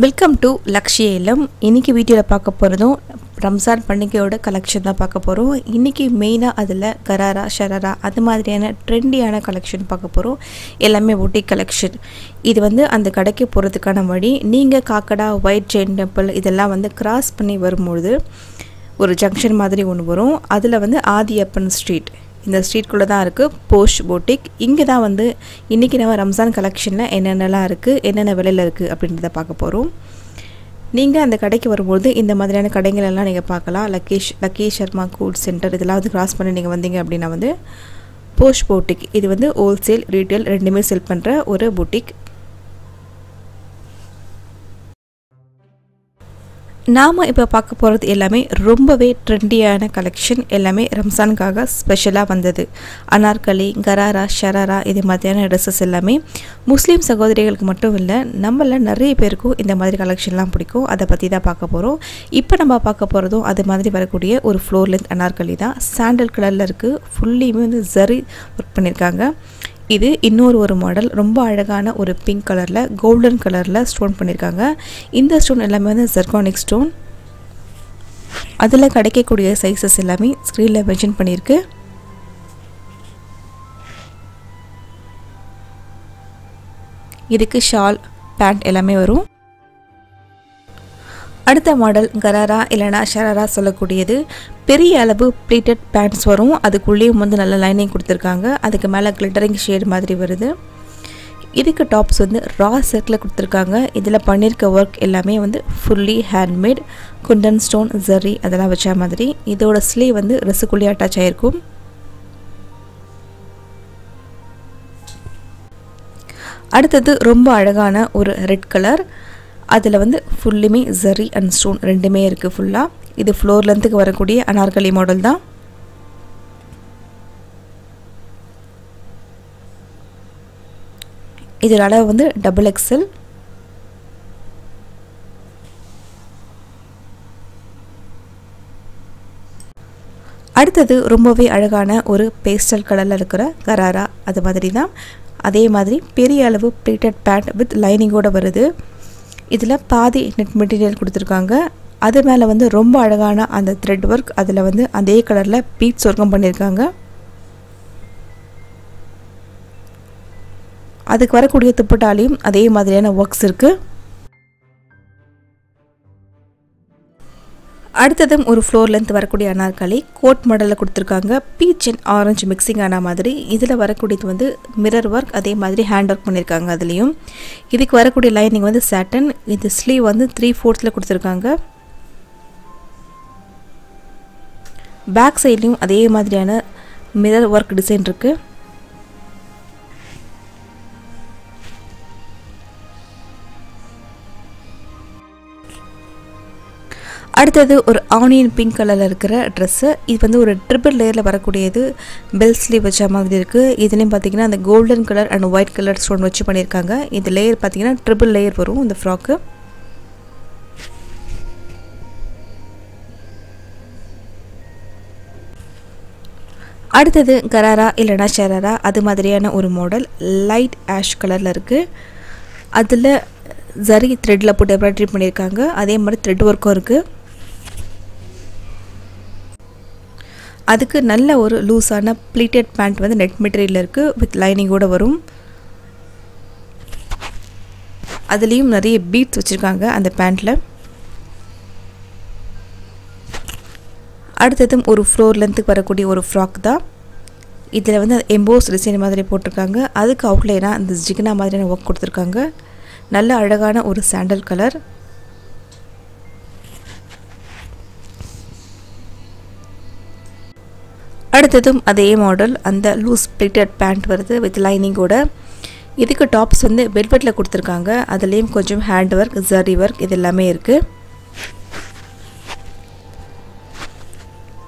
Welcome to Lakshya இல்லம் இன்றைக்கி வீடியோவில் பார்க்க போகிறதும் ரம்ஜான் பண்டிகையோட கலெக்ஷன் தான் பார்க்க போகிறோம் இன்றைக்கி மெயினாக அதில் கராரா ஷராரா அது மாதிரியான ட்ரெண்டியான கலெக்ஷன் பார்க்க போகிறோம் எல்லாமே ஒட்டி கலெக்ஷன் இது வந்து அந்த கடைக்கு போகிறதுக்கான வழி. நீங்கள் காக்கடா ஒயிட் ஜெயின் டெம்பிள் இதெல்லாம் வந்து கிராஸ் பண்ணி வரும்பொழுது ஒரு ஜங்ஷன் மாதிரி ஒன்று வரும். அதில் வந்து ஆதியப்பன் ஸ்ட்ரீட் இந்த ஸ்ட்ரீட்குள்ளே தான் இருக்குது. போஷ் போட்டிக் இங்கே தான் வந்து இன்றைக்கி நம்ம ரம்ஜான் கலெக்ஷனில் என்னென்னலாம் இருக்குது என்னென்ன விலையில் இருக்குது அப்படின்றத பார்க்க போகிறோம். நீங்கள் அந்த கடைக்கு வரும்போது இந்த மாதிரியான கடைகள் எல்லாம் நீங்கள் பார்க்கலாம். லக்கேஷ் லக்கேஷ் சர்மா கூட் சென்டர் இதெல்லாம் வந்து கிராஸ் பண்ணி நீங்கள் வந்தீங்க அப்படின்னா வந்து போஷ் போட்டிக் இது வந்து ஹோல்சேல் ரீட்டைல் ரெண்டுமே செல் பண்ணுற ஒரு பூட்டிக் நாம் இப்போ பார்க்க போகிறது எல்லாமே ரொம்பவே ட்ரெண்டியான கலெக்ஷன் எல்லாமே ரம்ஜானுக்காக ஸ்பெஷலாக வந்தது. அனார்கலி கராரா ஷராரா இது மாதிரியான ட்ரெஸ்ஸஸ் எல்லாமே முஸ்லீம் சகோதரிகளுக்கு மட்டும் இல்லை நம்மள நிறைய பேருக்கும் இந்த மாதிரி கலெக்ஷன்லாம் பிடிக்கும். அதை பற்றி தான் பார்க்க போகிறோம் இப்போ நம்ம பார்க்க போகிறதும் அது மாதிரி வரக்கூடிய ஒரு ஃப்ளோர் லென்த் அனார்கலி தான். சாண்டல் கலரில் இருக்குது ஃபுல்லியுமே வந்து ஜரி ஒர்க் பண்ணியிருக்காங்க இது இன்னொரு ஒரு மாடல் ரொம்ப அழகான ஒரு பிங்க் கலரில் கோல்டன் கலரில் ஸ்டோன் பண்ணியிருக்காங்க இந்த ஸ்டோன் எல்லாமே வந்து ஜெர்கானிக் ஸ்டோன் அதில் கிடைக்கக்கூடிய சைஸஸ் எல்லாமே ஸ்க்ரீனில் மென்ஷன் பண்ணியிருக்கு இதுக்கு ஷால் பேண்ட் எல்லாமே வரும். அடுத்த மாடல் கராரா இல்லைனா ஷராரா சொல்லக்கூடியது. பெரிய அளவு ப்ளீட்டட் பேண்ட்ஸ் வரும். அதுக்குள்ளேயும் வந்து நல்ல லைனிங் கொடுத்துருக்காங்க. அதுக்கு மேலே கிளிட்டரிங் ஷேட் மாதிரி வருது. இதுக்கு டாப்ஸ் வந்து ரா செட்டில் கொடுத்துருக்காங்க. இதில் பண்ணியிருக்க ஒர்க் எல்லாமே வந்து fully handmade kundan stone zari அதெல்லாம் வச்ச மாதிரி. இதோட ஸ்லீவ் வந்து ரசுக்குள்ளே அட்டாச் ஆகிருக்கும் அடுத்தது ரொம்ப அழகான ஒரு ரெட் கலர் அதில் வந்து ஃபுல்லுமே ஜரி அண்ட் ஸ்டோன் ரெண்டுமே இருக்குது ஃபுல்லாக இது ஃப்ளோர் லென்த்துக்கு வரக்கூடிய அனார்கலி மாடல் தான். இதோட அளவு வந்து டபுள் எக்ஸல் அடுத்தது ரொம்பவே அழகான ஒரு பேஸ்டல் கலரில் இருக்கிற கராரா அது மாதிரி தான் அதே மாதிரி பெரிய அளவு பிரிட்டட் பேண்ட் வித் லைனிங்கோடு வருது. இதில் பாதி நெட் மெட்டீரியல் கொடுத்துருக்காங்க. அது மேலே வந்து ரொம்ப அழகான அந்த த்ரெட் ஒர்க் அதில் வந்து அதே கலரில் பீட்ஸ் ஒர்க்கும் பண்ணியிருக்காங்க அதுக்கு வரக்கூடிய துப்பட்டாலையும் அதே மாதிரியான ஒர்க்ஸ் இருக்குது அடுத்ததும் ஒரு ஃப்ளோர் லென்த் வரக்கூடிய அனார்காலி கோட் மாடலில் கொடுத்துருக்காங்க. பீச் அண்ட் ஆரஞ்சு மிக்சிங் ஆன மாதிரி. இதில் வரக்கூடியது வந்து மிரர் ஒர்க் அதே மாதிரி ஹேண்ட் ஒர்க் பண்ணியிருக்காங்க அதுலேயும். இதுக்கு வரக்கூடிய லைனிங் வந்து சேட்டன் இது ஸ்லீவ் வந்து த்ரீ ஃபோர்த்தில் கொடுத்துருக்காங்க. பேக் சைட்லேயும் அதே மாதிரியான மிரர் ஒர்க் டிசைன் இருக்குது அடுத்தது ஒரு ஆனியன் பிங்க் கலரில் இருக்கிற ட்ரெஸ்ஸு இது வந்து ஒரு ட்ரிபிள் லேயரில் வரக்கூடியது. பெல் ஸ்லீவ் வச்ச மாதிரி இருக்குது இதுலேயும் பார்த்தீங்கன்னா அந்த golden colour and white colour stone வச்சு பண்ணியிருக்காங்க. இந்த லேயர் பார்த்தீங்கன்னா ட்ரிபிள் லேயர் வரும் இந்த ஃப்ராக்கு அடுத்தது கராரா இல்லைனா ஷராரா அது மாதிரியான ஒரு மாடல் லைட் ஆஷ் கலரில் இருக்குது அதில் ஜரி த்ரெட்டில் போட்டு எம்ப்ராய்ட்ரி பண்ணியிருக்காங்க. அதே மாதிரி த்ரெட் ஒர்க்கும் இருக்குது அதுக்கு நல்ல ஒரு லூஸான ப்ளீட்டட் பேண்ட் வந்து நெட் மெட்டீரியல் இருக்குது வித் லைனிங்கோடு வரும். அதுலேயும் நிறைய பீட்ஸ் வச்சுருக்காங்க அந்த பேண்ட்டில் அடுத்ததும் ஒரு ஃப்ளோர் லென்த்துக்கு வரக்கூடிய ஒரு ஃப்ராக் தான். இதில் வந்து எம்போஸ் டிசைன் மாதிரி போட்டிருக்காங்க. அதுக்கு அவுட்லைனாக அந்த ஜிகினா மாதிரியான ஒர்க் கொடுத்துருக்காங்க. நல்ல அழகான ஒரு சாண்டல் கலர் அடுத்ததும் அதே மாடல் அந்த லூஸ் பிளிட்டட் பேண்ட் வருது வித் லைனிங்கோட இதுக்கு டாப்ஸ் வந்து வெல்வெட்டில் கொடுத்துருக்காங்க. அதுலேயும் கொஞ்சம் ஹேண்ட் ஒர்க் ஜரி ஒர்க் இது எல்லாமே இருக்குது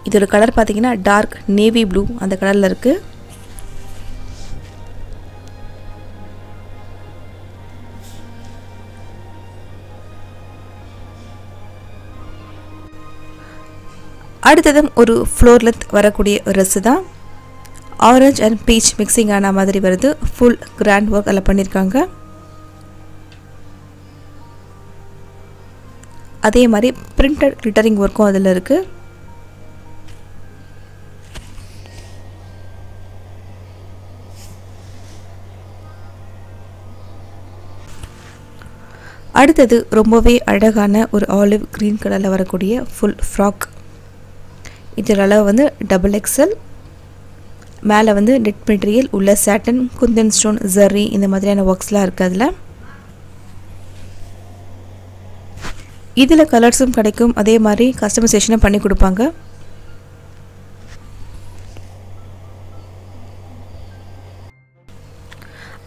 இதோட கலர் பார்த்தீங்கன்னா டார்க் நேவி ப்ளூ அந்த கலரில் இருக்குது அடுத்ததும் ஒரு ஃப்ளோர் லென்த் வரக்கூடிய ட்ரெஸ்ஸு தான். ஆரஞ்ச் அண்ட் பீச் மிக்சிங் ஆன மாதிரி வருது. ஃபுல் கிராண்ட் ஒர்க் அதில் பண்ணியிருக்காங்க அதே மாதிரி பிரிண்டட் ரிட்டரிங் ஒர்க்கும் அதில் இருக்குது அடுத்தது ரொம்பவே அழகான ஒரு ஆலிவ் க்ரீன் கலரில் வரக்கூடிய ஃபுல் ஃப்ராக் இதோட அளவு வந்து டபுள் எக்ஸல் மேலே வந்து நெட் மெட்டீரியல் உள்ள சேட்டன் குந்தன் ஸ்டோன் ஜர்ரி இந்த மாதிரியான ஒர்க்ஸ்லாம் இருக்குது அதில். இதில் கலர்ஸும் கிடைக்கும். அதே மாதிரி கஸ்டமைசேஷனும் பண்ணி கொடுப்பாங்க.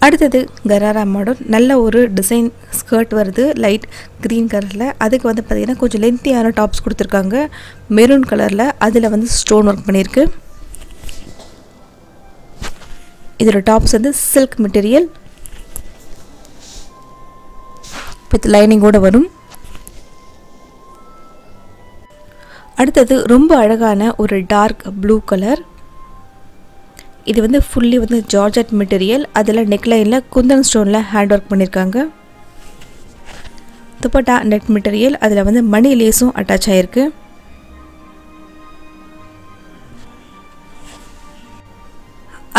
அடுத்தது கராரா மாடல். நல்ல ஒரு டிசைன் ஸ்கர்ட் வருது லைட் க்ரீன் கலரில் அதுக்கு வந்து பார்த்திங்கன்னா கொஞ்சம் லென்த்தியான டாப்ஸ் கொடுத்துருக்காங்க. மெரூன் கலரில் அதில் வந்து ஸ்டோன் ஒர்க் பண்ணியிருக்கு. இதோட டாப்ஸ் வந்து சில்க் மெட்டீரியல் வித் லைனிங்கோடு வரும். அடுத்தது ரொம்ப அழகான ஒரு டார்க் ப்ளூ கலர் இது வந்து ஃபுல்லி வந்து ஜார்ஜட் மெட்டீரியல் அதில் நெக்லைனில் குந்தன் ஸ்டோனில் ஹேண்ட் ஒர்க் பண்ணியிருக்காங்க துப்பட்டா நெட் மெட்டீரியல் அதில் வந்து மணி லேஸும் அட்டாச் ஆகிருக்கு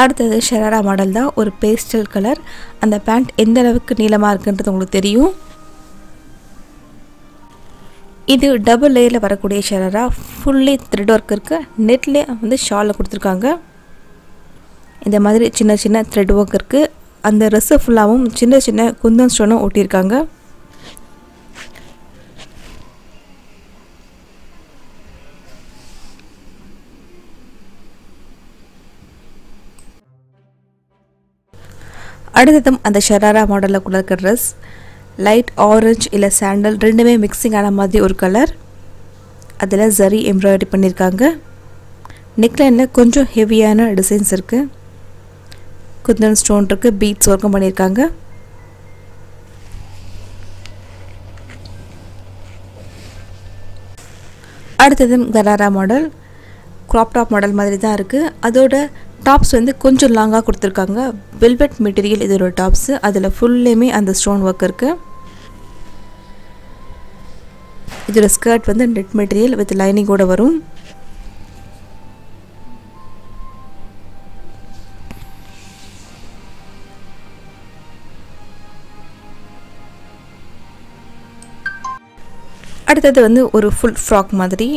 அடுத்தது ஷராரா மாடல் தான். ஒரு பேஸ்டல் கலர் அந்த பேண்ட் எந்த அளவுக்கு நீளமாக இருக்குன்றது உங்களுக்கு தெரியும். இது டபுள் லேயரில் வரக்கூடிய ஷராரா ஃபுல்லி த்ரெட் ஒர்க் இருக்குது நெட்லேயே வந்து ஷாலில் கொடுத்துருக்காங்க. இந்த மாதிரி சின்ன சின்ன த்ரெட் ஒர்க் இருக்குது அந்த ட்ரெஸ்ஸு ஃபுல்லாகவும் சின்ன சின்ன குந்தன் ஸ்டோனும் ஒட்டியிருக்காங்க. அடுத்ததும் அந்த ஷராரா மாடலில் கூட இருக்கிற ட்ரெஸ் லைட் ஆரஞ்சு இல்லை சாண்டல் ரெண்டுமே மிக்சிங் ஆன மாதிரி ஒரு கலர் அதில் ஜரி எம்ப்ராய்டரி பண்ணியிருக்காங்க. நெக்லைனில் கொஞ்சம் ஹெவியான டிசைன்ஸ் இருக்குது குந்தன் ஸ்டோன் இருக்குது பீட்ஸ் ஒர்க்கும் பண்ணியிருக்காங்க. அடுத்தது gharara model crop top model மாதிரி தான் இருக்குது அதோட டாப்ஸ் வந்து கொஞ்சம் லாங்காக கொடுத்துருக்காங்க. வெல்வெட் மெட்டீரியல் இதோட டாப்ஸு அதில் ஃபுல்லேயுமே அந்த ஸ்டோன் ஒர்க் இருக்குது இதோட ஸ்கர்ட் வந்து நெட் மெட்டீரியல் வித் லைனிங்கோட வரும். அடுத்தது வந்து ஒரு ஃபுல் ஃப்ராக் மாதிரி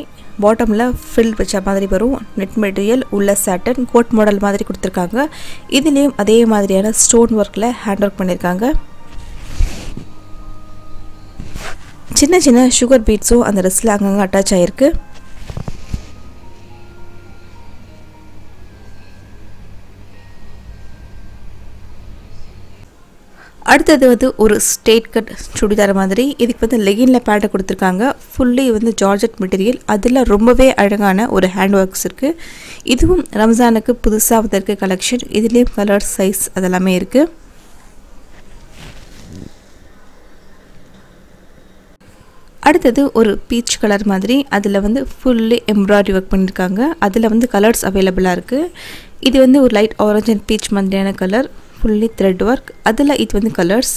பாட்டமில் ஃபில் வச்ச மாதிரி வரும். நெட் மெட்டீரியல் உள்ள சேட்டன் கோட் மாடல் மாதிரி கொடுத்துருக்காங்க. இதுலேயும் அதே மாதிரியான ஸ்டோன் ஒர்க்கில் ஹேண்ட் ஒர்க் பண்ணியிருக்காங்க சின்ன சின்ன சுகர் பீட்ஸும் அந்த ட்ரெஸ்ஸில் அங்கங்கே அட்டாச் ஆகிருக்கு அடுத்தது வந்து ஒரு ஸ்டேட் கட் சுடிதார் மாதிரி. இதுக்கு வந்து லெகினில் பேட்டை கொடுத்துருக்காங்க. ஃபுல்லி வந்து ஜார்ஜட் மெட்டீரியல் அதில் ரொம்பவே அழகான ஒரு ஹேண்ட் ஒர்க்ஸ் இருக்குது இதுவும் ரம்ஜானுக்கு புதுசாக வந்திருக்க கலெக்ஷன் இதுலேயும் கலர் சைஸ் அதெல்லாமே இருக்குது அடுத்தது ஒரு பீச் கலர் மாதிரி. அதில் வந்து ஃபுல்லி எம்ப்ராய்டரி ஒர்க் பண்ணியிருக்காங்க அதில் வந்து கலர்ஸ் அவைலபிளாக இருக்குது இது வந்து ஒரு லைட் ஆரஞ்ச் அண்ட் பீச் மாதிரியான கலர் ஃபுல்லி த்ரெட் ஒர்க் அதில் இது வந்து கலர்ஸ்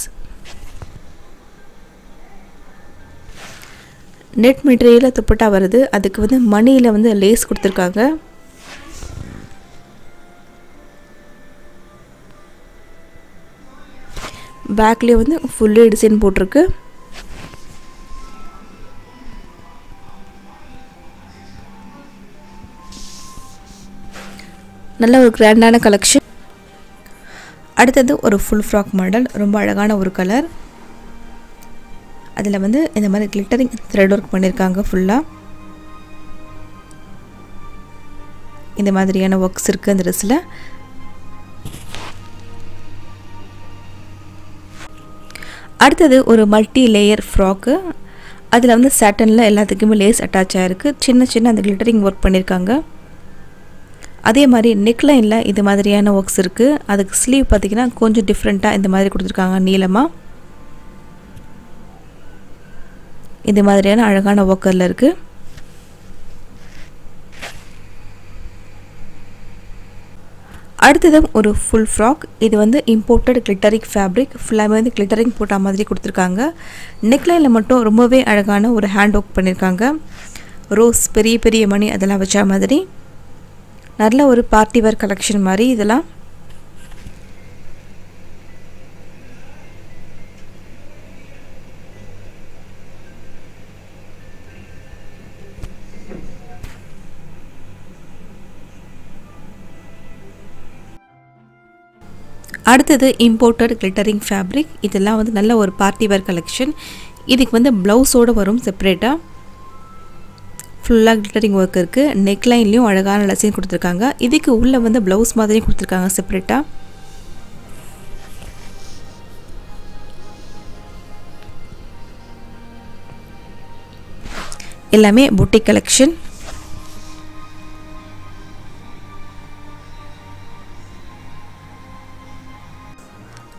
நெட் மெட்டீரியலில் துப்பட்டா வருது. அதுக்கு வந்து மணியில் வந்து லேஸ் கொடுத்துருக்காங்க. பேக்லேயே வந்து ஃபுல்லி டிசைன் போட்டிருக்கு. நல்ல ஒரு கிராண்டான கலெக்ஷன் அடுத்தது ஒரு ஃபுல் ஃப்ராக் மாடல் ரொம்ப அழகான ஒரு கலர் அதில் வந்து இந்த மாதிரி கிளிட்டரிங் த்ரெட் ஒர்க் பண்ணியிருக்காங்க ஃபுல்லாக இந்த மாதிரியான ஒர்க்ஸ் இருக்குது அந்த ட்ரெஸ்ஸில் அடுத்தது ஒரு மல்டி லேயர் ஃப்ராக்கு அதில் வந்து சேட்டனில் எல்லாத்துக்குமே லேஸ் அட்டாச் ஆகிருக்கு சின்ன சின்ன அந்த கிளிட்டரிங் ஒர்க் பண்ணியிருக்காங்க அதே மாதிரி நெக்லைனில் இது மாதிரியான ஒர்க்ஸ் இருக்குது அதுக்கு ஸ்லீவ் பார்த்திங்கன்னா கொஞ்சம் டிஃப்ரெண்ட்டாக இந்த மாதிரி கொடுத்துருக்காங்க நீளமாக இது மாதிரியான அழகான ஒர்க்கரில் இருக்குது அடுத்ததும் ஒரு ஃபுல் ஃப்ராக் இது வந்து இம்போர்ட்டட் கிளிட்டரிக் ஃபேப்ரிக் ஃபுல்லாகவே வந்து கிளிட்டரிங் போட்ட மாதிரி கொடுத்துருக்காங்க. நெக்லைனில் மட்டும் ரொம்பவே அழகான ஒரு ஹேண்ட் ஒர்க் பண்ணியிருக்காங்க ரோஸ் பெரிய பெரிய மணி அதெல்லாம் வச்ச மாதிரி. நல்ல ஒரு பார்ட்டி வேர் கலெக்ஷன் மாதிரி இதெல்லாம். அடுத்தது இம்போர்ட்டட் கிளிட்டரிங் ஃபேப்ரிக் இதெல்லாம் வந்து நல்ல ஒரு பார்ட்டி வேர் கலெக்ஷன் இதுக்கு வந்து ப்ளவுஸோடு வரும் செப்பரேட்டாக ஃபுல்லாக கிளிட்டரிங் ஒர்க் இருக்குது நெக்லைன்லேயும் அழகான லெசன் கொடுத்துருக்காங்க. இதுக்கு உள்ளே வந்து ப்ளவுஸ் மாதிரியும் கொடுத்துருக்காங்க செப்பரேட்டாக எல்லாமே புட்டிக் கலெக்ஷன்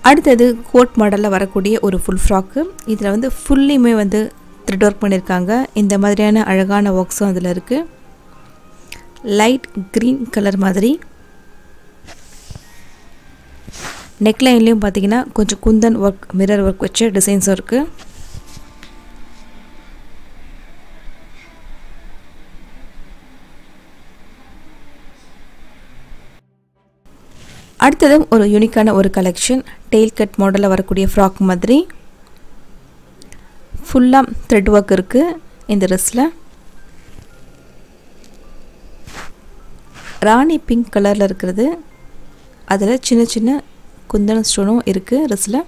அடுத்தது கோட் மாடலில் வரக்கூடிய ஒரு ஃபுல் ஃப்ராக்கு இதில் வந்து ஃபுல்லியுமே வந்து த்ரெட் ஒர்க் பண்ணியிருக்காங்க. இந்த மாதிரியான அழகான ஒர்க்ஸும் அதில் இருக்குது லைட் க்ரீன் கலர் மாதிரி. நெக்லைன்லேயும் பார்த்தீங்கன்னா கொஞ்சம் குந்தன் ஒர்க் மிரர் ஒர்க் வச்ச டிசைன்ஸும் இருக்குது அடுத்ததும் ஒரு யூனிக்கான ஒரு கலெக்ஷன் டெய்ல் கட் மாடலில் வரக்கூடிய ஃப்ராக் மாதிரி. ஃபுல்லாக த்ரெட் ஒர்க் இருக்குது இந்த ட்ரெஸ்ஸில் ராணி பிங்க் கலரில் இருக்கிறது. அதில் சின்ன சின்ன குந்தன ஸ்டோனும் இருக்குது ட்ரெஸ்ஸில்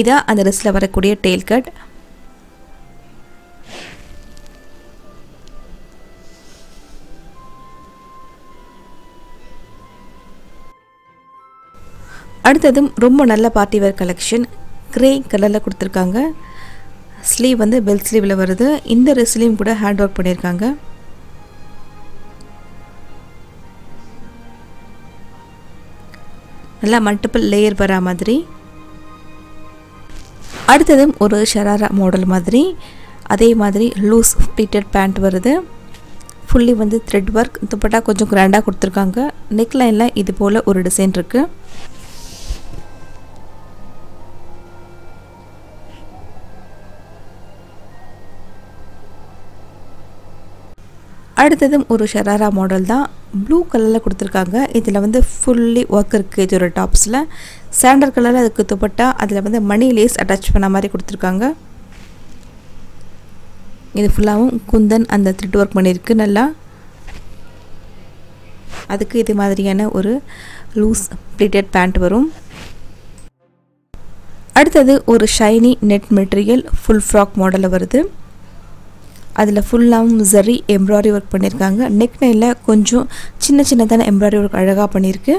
இதான் அந்த ட்ரெஸ்ஸில் வரக்கூடிய டெய்ல் கட் அடுத்ததும் ரொம்ப நல்ல பார்ட்டி வேர் கலெக்ஷன் க்ரே கலரில் கொடுத்துருக்காங்க. ஸ்லீவ் வந்து பெல் ஸ்லீவில் வருது. இந்த ட்ரெஸ்லேயும் கூட ஹேண்ட் ஒர்க் பண்ணியிருக்காங்க. நல்லா மல்டிபிள் லேயர் வரா மாதிரி. அடுத்ததும் ஒரு ஷராரா மாடல் மாதிரி. அதே மாதிரி லூஸ் ஃபிட்டட் பேண்ட் வருது. ஃபுல்லி வந்து த்ரெட் ஒர்க் துப்பட்டா கொஞ்சம் கிராண்டாக கொடுத்துருக்காங்க. நெக் லைனில் இது போல் ஒரு டிசைன் இருக்குது அடுத்ததும் ஒரு ஷராரா மாடல் தான். ப்ளூ கலரில் கொடுத்துருக்காங்க. இதில் வந்து ஃபுல்லி ஒர்க் இருக்குது இது ஒரு டாப்ஸில் சாண்டர் கலரில் அதுக்கு துப்பட்டா அதில் வந்து மணி லேஸ் அட்டாச் பண்ண மாதிரி கொடுத்துருக்காங்க. இது ஃபுல்லாகவும் குந்தன் அந்த த்ரெட் ஒர்க் பண்ணியிருக்கு நல்லா. அதுக்கு இது மாதிரியான ஒரு லூஸ் ப்ளீட்டட் பேண்ட் வரும். அடுத்தது ஒரு shiny net material full frock மாடலில் வருது. அதில் ஃபுல்லாகவும் ஜரி எம்ப்ராய்டரி ஒர்க் பண்ணியிருக்காங்க நெக் நைலில் கொஞ்சம் சின்ன சின்னதான எம்ப்ராய்டரி ஒர்க் அழகாக பண்ணியிருக்கு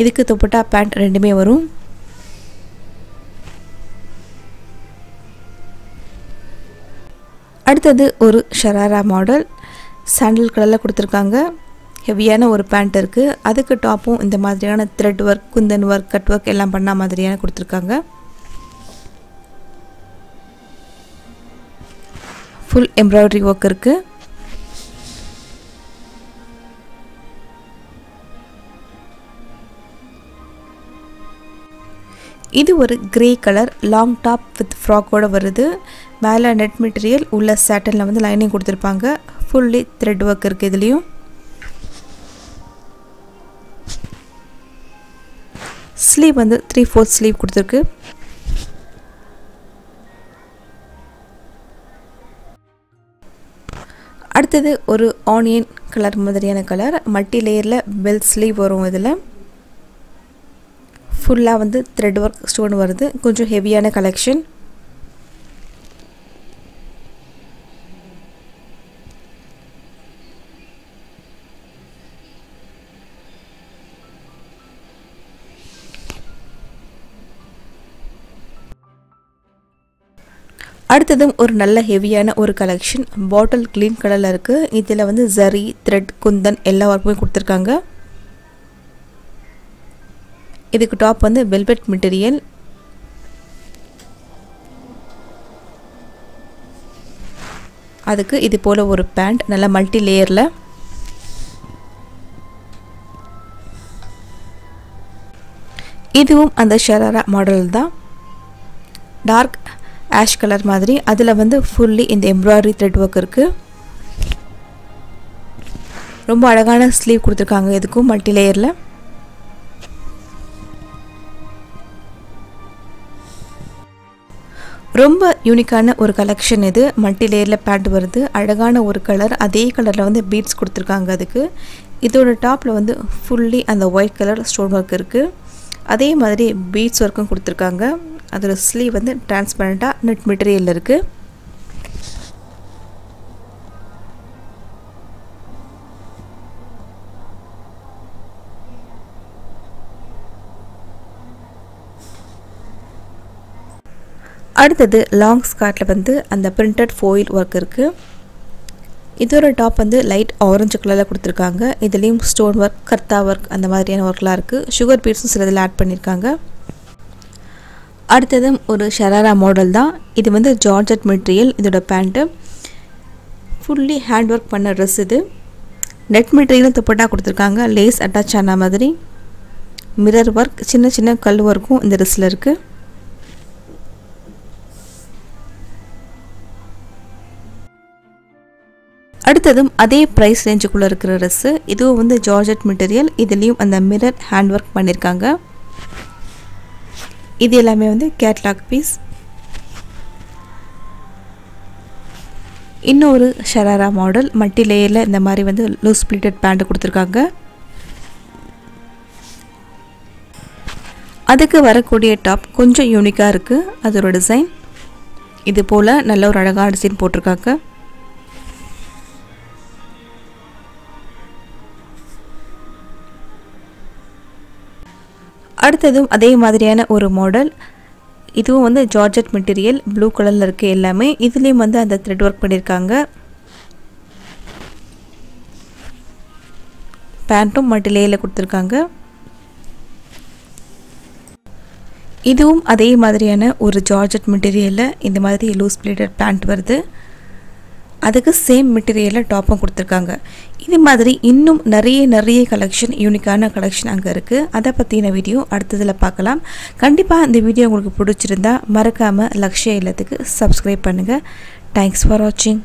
இதுக்கு துப்பட்டா பேண்ட் ரெண்டுமே வரும். அடுத்தது ஒரு ஷராரா மாடல் சாண்டில் கலரில் கொடுத்துருக்காங்க. ஹெவியான ஒரு பேண்ட் இருக்குது அதுக்கு டாப்பும் இந்த மாதிரியான thread work kundan work cut work எல்லாம் பண்ண மாதிரியான கொடுத்துருக்காங்க. ஃபுல் எம்ப்ராய்டரி ஒர்க் இருக்குது இது ஒரு grey colour long top with ஃப்ராக்கோடு வருது. மேலே நெட் மெட்டீரியல் உள்ள சேட்டனில் வந்து லைனிங் கொடுத்துருப்பாங்க. ஃபுல்லி த்ரெட் ஒர்க் இருக்குது இதுலேயும். ஸ்லீவ் வந்து த்ரீ ஃபோர்த் ஸ்லீவ் கொடுத்துருக்கு. அடுத்தது ஒரு ஆனியன் கலர் மாதிரியான கலர் மல்டி லேயரில் பெல் ஸ்லீவ் வரும் இதில். ஃபுல்லாக வந்து த்ரெட் ஒர்க் ஸ்டோன் வருது. கொஞ்சம் ஹெவியான கலெக்ஷன் அடுத்ததும் ஒரு நல்ல ஹெவியான ஒரு கலெக்ஷன் பாட்டில் க்ளீன் கலரில் இருக்குது இதில் வந்து ஜரி த்ரெட் குந்தன் எல்லா ஒர்க்குமே கொடுத்துருக்காங்க. இதுக்கு டாப் வந்து வெல்வெட் மெட்டீரியல் அதுக்கு இது போல் ஒரு பேண்ட் நல்லா மல்டி லேயரில் இதுவும் அந்த ஷராரா மாடல் தான். டார்க் ஆஷ் கலர் மாதிரி. அதில் வந்து ஃபுல்லி இந்த எம்ப்ராய்டரி த்ரெட் ஒர்க் இருக்குது ரொம்ப அழகான ஸ்லீவ் கொடுத்துருக்காங்க இதுக்கும் மல்டி லேயரில் ரொம்ப யூனிக்கான ஒரு கலெக்ஷன் இது. மல்டி லேயரில் பேண்ட் வருது. அழகான ஒரு கலர் அதே கலரில் வந்து பீட்ஸ் கொடுத்துருக்காங்க அதுக்கு. இதோட டாப்பில் வந்து ஃபுல்லி அந்த ஒயிட் கலர் ஸ்டோன் ஒர்க் இருக்குது அதே மாதிரி பீட்ஸ் ஒர்க்கும் கொடுத்துருக்காங்க. அதோட ஸ்லீவ் வந்து டிரான்ஸ்பரண்ட்டாக நெட் மெட்டீரியல் இருக்குது அடுத்தது லாங் ஸ்கார்ட்டில் வந்து அந்த பிரிண்டட் ஃபோயில் ஒர்க் இருக்குது இதோட டாப் வந்து லைட் ஆரஞ்சு கலரில் கொடுத்துருக்காங்க. இதுலேயும் ஸ்டோன் ஒர்க் கர்த்தா ஒர்க் அந்த மாதிரியான ஒர்க்லாம் இருக்குது சுகர் பீட்ஸும் சில இதில் ஆட் பண்ணியிருக்காங்க அடுத்தது ஒரு ஷராரா மாடல் தான். இது வந்து ஜார்ஜட் மெட்டீரியல் இதோட பேண்ட்டு ஃபுல்லி ஹேண்ட் ஒர்க் பண்ண ட்ரெஸ் இது. நெட் மெட்டீரியலும் துப்பட்டா கொடுத்துருக்காங்க. லேஸ் அட்டாச் ஆன மாதிரி. மிரர் ஒர்க் சின்ன சின்ன கல் ஒர்க்கும் இந்த ட்ரெஸ்ஸில் இருக்குது அடுத்ததும் அதே ப்ரைஸ் ரேஞ்சுக்குள்ளே இருக்கிற ட்ரெஸ்ஸு இதுவும் வந்து ஜார்ஜட் மெட்டீரியல் இதுலேயும் அந்த மிரர் ஹேண்ட் ஒர்க் பண்ணியிருக்காங்க இது எல்லாமே வந்து கேட்லாக் பீஸ் இன்னொரு ஷராரா மாடல் மல்டி லேயரில் இந்த மாதிரி வந்து லூஸ் ஸ்ப்ளிட்டட் பேண்ட் கொடுத்துருக்காங்க. அதுக்கு வரக்கூடிய டாப் கொஞ்சம் யூனிக்காக இருக்குது அதோட டிசைன் இது போல் நல்ல ஒரு அழகான டிசைன் போட்டிருக்காங்க. அடுத்ததும் அதே மாதிரியான ஒரு மாடல் இதுவும் வந்து ஜார்ஜட் மெட்டீரியல் ப்ளூ கலரில் இருக்குது எல்லாமே இதுலேயும் வந்து அந்த த்ரெட் ஒர்க் பண்ணியிருக்காங்க பேண்ட்டும் மட்டிலேயில் கொடுத்துருக்காங்க. இதுவும் அதே மாதிரியான ஒரு ஜார்ஜட் மெட்டீரியலில் இந்த மாதிரி லூஸ் பிளேடட் பேண்ட் வருது. அதுக்கு சேம் மெட்டீரியலில் டாப்பும் கொடுத்துருக்காங்க. இது மாதிரி இன்னும் நிறைய நிறைய கலெக்ஷன் யூனிக்கான கலெக்ஷன் அங்கே இருக்குது அதை பற்றின வீடியோ அடுத்ததில் பார்க்கலாம். கண்டிப்பாக இந்த வீடியோ உங்களுக்கு பிடிச்சிருந்தா மறக்காமல் லக்ஷ்ய இல்லத்துக்கு சப்ஸ்கிரைப் பண்ணுங்கள் தேங்க்ஸ் ஃபார் வாட்சிங்